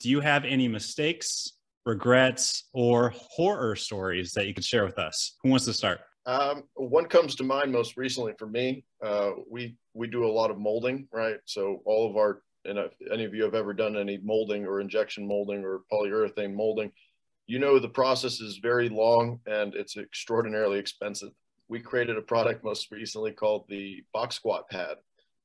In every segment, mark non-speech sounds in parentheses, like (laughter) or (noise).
do you have any mistakes, regrets, or horror stories that you could share with us? Who wants to start? Um, one comes to mind most recently for me. Uh, we we do a lot of molding, right? So all of our and if any of you have ever done any molding or injection molding or polyurethane molding, you know the process is very long and it's extraordinarily expensive. We created a product most recently called the box squat pad.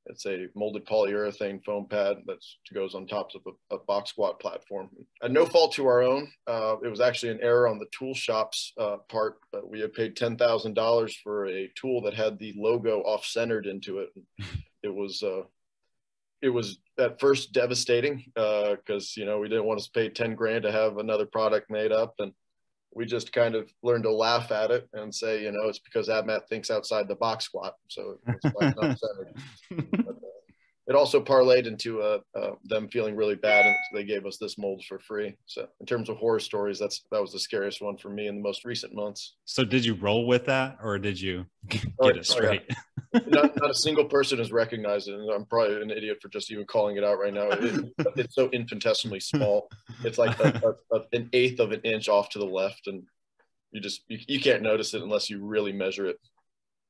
It's a molded polyurethane foam pad that goes on top of a, a, box squat platform. And no fault to our own. Uh, it was actually an error on the tool shop's uh, part. But we had paid $10,000 for a tool that had the logo off-centered into it. (laughs) It was uh, it was at first devastating because uh, you know we didn't want to pay 10 grand to have another product made up and we just kind of learned to laugh at it and say you know it's because Abmat thinks outside the box squat. So it's not but, (laughs) uh, it also parlayed into uh, uh, them feeling really bad and they gave us this mold for free. So in terms of horror stories that's that was the scariest one for me in the most recent months. So did you roll with that or did you (laughs) get oh, it straight oh, (laughs) yeah. not, not, a single person has recognized it and i'm probably an idiot for just even calling it out right now. It, it's so infinitesimally small. It's like a, a, a, an eighth of an inch off to the left and you just you, you can't notice it unless you really measure it.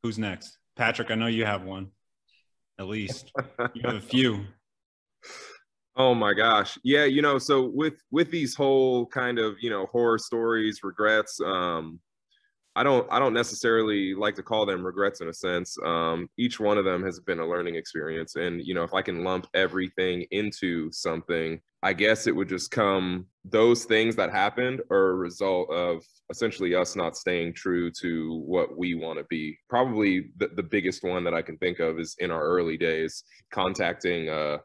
Who's next? Patrick i know you have one at least. (laughs) You have a few. Oh my gosh. Yeah, you know, so with with these whole kind of, you know, horror stories, regrets, um I don't I don't necessarily like to call them regrets in a sense. Um each one of them has been a learning experience and you know, if I can lump everything into something, I guess it would just come those things that happened are a result of essentially us not staying true to what we want to be. Probably the, the biggest one that I can think of is in our early days, contacting uh,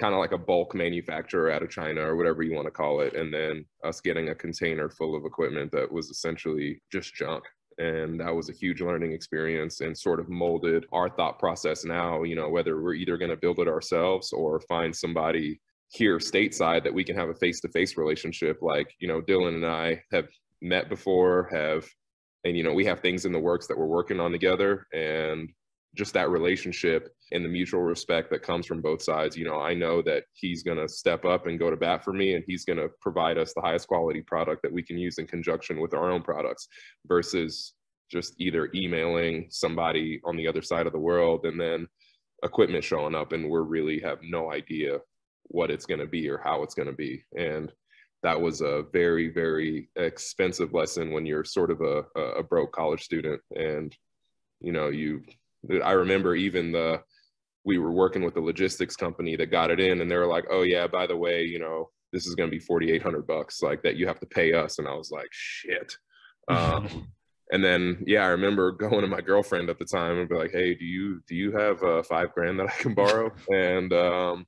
kind of like a bulk manufacturer out of China or whatever you want to call it, and then us getting a container full of equipment that was essentially just junk. And that was a huge learning experience and sort of molded our thought process now, you know, whether we're either going to build it ourselves or find somebody here stateside that we can have a face-to-face relationship like you know dylan and i have met before have and you know we have things in the works that we're working on together and just that relationship and the mutual respect that comes from both sides. You know i know that he's going to step up and go to bat for me and he's going to provide us the highest quality product that we can use in conjunction with our own products versus just either emailing somebody on the other side of the world and then equipment showing up and we're really have no idea what it's going to be or how it's going to be. And that was a very very expensive lesson when you're sort of a, a broke college student and you know you i remember even the we were working with the logistics company that got it in and they were like oh yeah by the way you know this is going to be 4800 bucks like that you have to pay us. And i was like shit. (laughs) Um, and then yeah i remember (laughs) going to my girlfriend at the time and be like hey do you do you have uh, five grand that i can borrow? And um,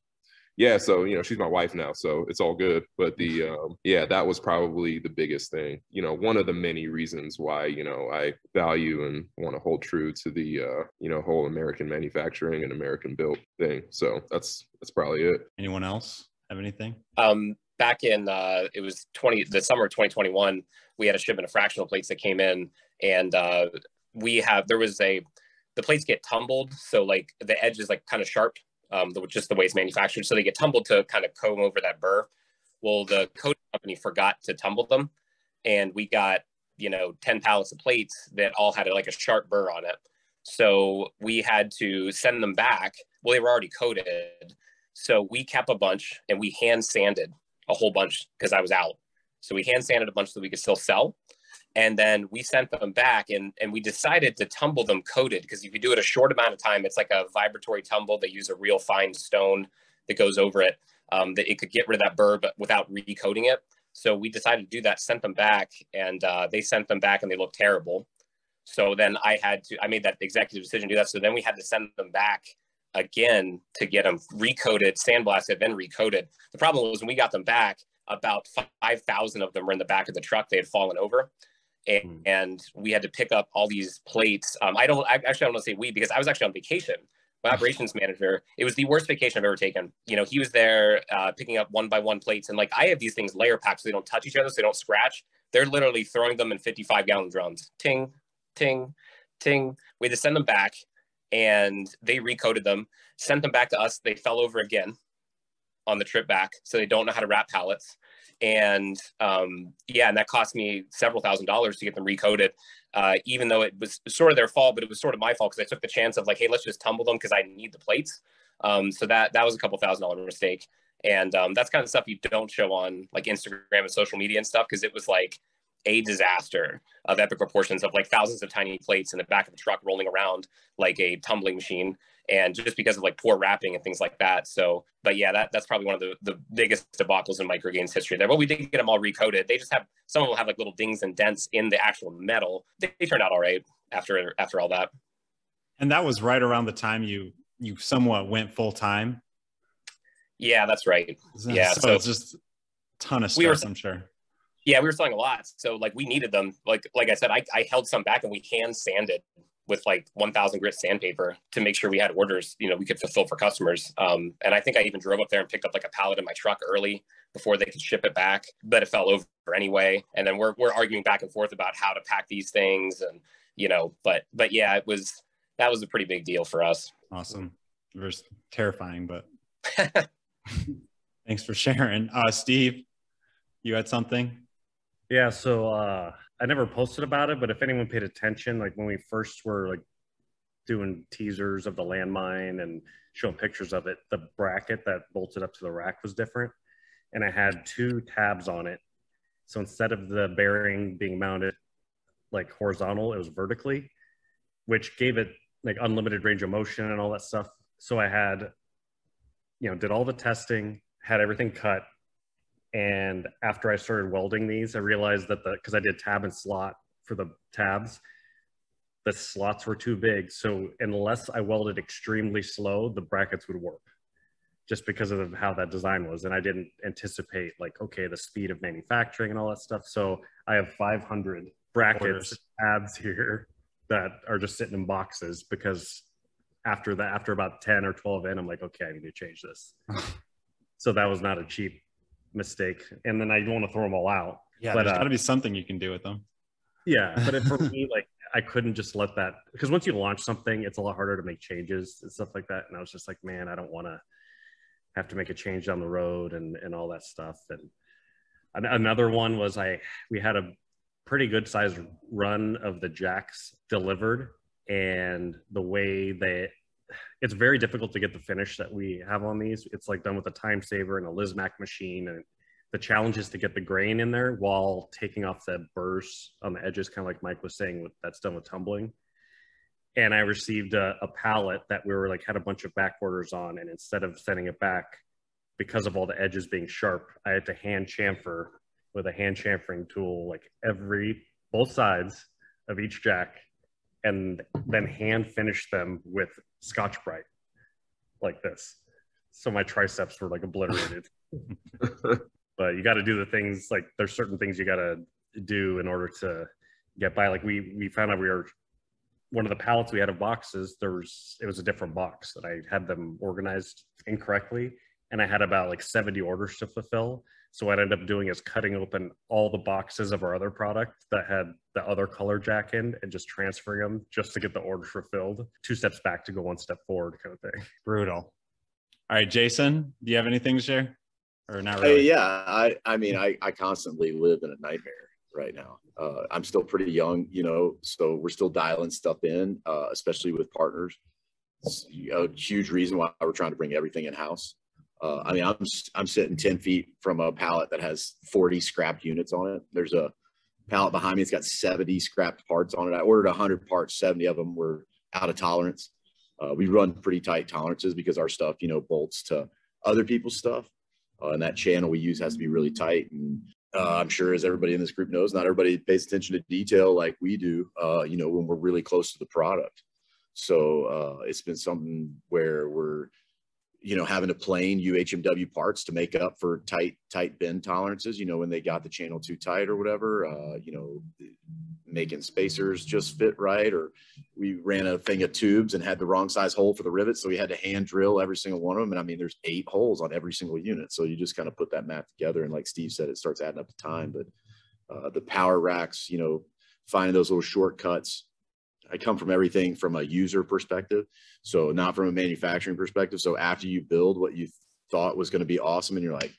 yeah, so you know, she's my wife now, so it's all good. But the um, yeah, that was probably the biggest thing. You know, one of the many reasons why you know I value and want to hold true to the uh, you know whole American manufacturing and American built thing. So that's that's probably it. Anyone else have anything? Um, back in uh, it was twenty the summer of twenty twenty one, we had a shipment of fractional plates that came in, and uh, we have there was a the plates get tumbled, so like the edge is like kind of sharp um, the, just the way it's manufactured. So they get tumbled to kind of comb over that burr. Well, the coating company forgot to tumble them, and we got you know 10 pallets of plates that all had like a sharp burr on it. So we had to send them back. Well, they were already coated. So we kept a bunch and we hand sanded a whole bunch because I was out. So we hand sanded a bunch so we could still sell and then we sent them back and, and we decided to tumble them coated because if you do it a short amount of time it's like a vibratory tumble. They use a real fine stone that goes over it um, that it could get rid of that burr but without recoating it. So we decided to do that sent them back and uh, they sent them back and they looked terrible. So then i had to i made that executive decision to do that. So then we had to send them back again to get them recoated sandblasted then recoated. The problem was when we got them back about 5000 of them were in the back of the truck. They had fallen over and, mm. and we had to pick up all these plates. Um, I don't I, actually I don't want to say we because I was actually on vacation. My (laughs) operations manager, it was the worst vacation I've ever taken. You know, he was there uh, picking up one by one plates, and like I have these things layer packed so they don't touch each other, so they don't scratch. They're literally throwing them in 55 gallon drums. Ting, ting, ting. We had to send them back, and they recoated them, sent them back to us. They fell over again. On the trip back, so they don't know how to wrap pallets. And um, yeah, and that cost me several thousand dollars to get them recoated. Uh, even though it was sort of their fault, but it was sort of my fault because I took the chance of like, hey, let's just tumble them because I need the plates. Um, so that that was a couple thousand dollar mistake, and um, that's kind of stuff you don't show on like Instagram and social media and stuff because it was like a disaster of epic proportions of like thousands of tiny plates in the back of the truck rolling around like a tumbling machine and just because of like poor wrapping and things like that. So but yeah that, that's probably one of the, the biggest debacles in Micro Gainz history there. But we did get them all recoated. They just have some of them have like little dings and dents in the actual metal. They, they turned out all right after after all that. And that was right around the time you you somewhat went full time? Yeah that's right. Yeah so, so it's just a ton of stuff, we were, i'm sure. Yeah, we were selling a lot. So like we needed them. Like like I said, I, I held some back and we hand sanded with like 1000 grit sandpaper to make sure we had orders, you know, we could fulfill for customers. Um, and I think I even drove up there and picked up like a pallet in my truck early before they could ship it back, but it fell over anyway. And then we're, we're arguing back and forth about how to pack these things and, you know, but, but yeah, it was, that was a pretty big deal for us. Awesome. It was terrifying, but (laughs) thanks for sharing. Uh, Steve, you had something? Yeah, so uh, I never posted about it, but if anyone paid attention, like when we first were like doing teasers of the landmine and showing pictures of it, the bracket that bolted up to the rack was different, and I had two tabs on it. So instead of the bearing being mounted like horizontal, it was vertically, which gave it like unlimited range of motion and all that stuff. So I had, you know, did all the testing, had everything cut, and after I started welding these, I realized that the, cause I did tab and slot for the tabs, the slots were too big. So unless I welded extremely slow, the brackets would warp just because of how that design was. And I didn't anticipate like, okay, the speed of manufacturing and all that stuff. So I have 500 brackets, tabs here that are just sitting in boxes because after that, after about 10 or 12 in, I'm like, okay, I need to change this. (laughs) so that was not a cheap mistake, and then I don't want to throw them all out. Yeah, but, there's uh, got to be something you can do with them. Yeah, but for (laughs) me, like I couldn't just let that because once you launch something, it's a lot harder to make changes and stuff like that. And I was just like, man, I don't want to have to make a change down the road and and all that stuff. And another one was I we had a pretty good sized run of the jacks delivered, and the way they it's very difficult to get the finish that we have on these. It's like done with a Timesaver and a Lissmac machine. And the challenge is to get the grain in there while taking off the burrs on the edges, kind of like Mike was saying, with, that's done with tumbling. And I received a, a pallet that we were like had a bunch of back orders on. And instead of sending it back because of all the edges being sharp, I had to hand chamfer with a hand chamfering tool, like every both sides of each jack and then hand finish them with Scotch-Brite like this. So my triceps were like obliterated. (laughs) but you got to do the things like there's certain things you got to do in order to get by. Like we we found out we were one of the pallets we had of boxes. There was it was a different box that I had them organized incorrectly, and I had about like 70 orders to fulfill. So what I ended up doing is cutting open all the boxes of our other product that had the other color jack in and just transferring them just to get the orders fulfilled. Two steps back to go one step forward kind of thing. Brutal. All right, Jason, do you have anything to share? Or not really? Hey, yeah, I, I mean, I, I constantly live in a nightmare right now. Uh, I'm still pretty young, you know, so we're still dialing stuff in, uh, especially with partners. It's a huge reason why we're trying to bring everything in house. Uh, I mean, I'm I'm sitting 10 feet from a pallet that has 40 scrapped units on it. There's a pallet behind me. It's got 70 scrapped parts on it. I ordered 100 parts. 70 of them were out of tolerance. Uh, we run pretty tight tolerances because our stuff, you know, bolts to other people's stuff. Uh, and that channel we use has to be really tight. And uh, I'm sure, as everybody in this group knows, not everybody pays attention to detail like we do. Uh, you know, when we're really close to the product. So uh, it's been something where we're you know, having to plane UHMW parts to make up for tight, tight bend tolerances, you know, when they got the channel too tight or whatever, uh, you know, making spacers just fit right. Or we ran a thing of tubes and had the wrong size hole for the rivets. So we had to hand drill every single one of them. And I mean, there's eight holes on every single unit. So you just kind of put that math together. And like Steve said, it starts adding up to time. But uh, the power racks, you know, finding those little shortcuts, I come from everything from a user perspective, so not from a manufacturing perspective. So after you build what you thought was going to be awesome, and you're like,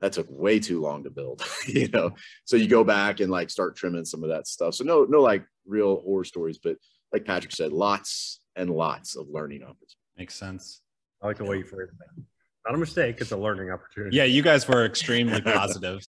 that took way too long to build, (laughs) you know. So you go back and like start trimming some of that stuff. So no, no like real horror stories, but like Patrick said, lots and lots of learning opportunities. Makes sense. I like the way you phrased that. Not a mistake. It's a learning opportunity. Yeah, you guys were extremely (laughs) positive.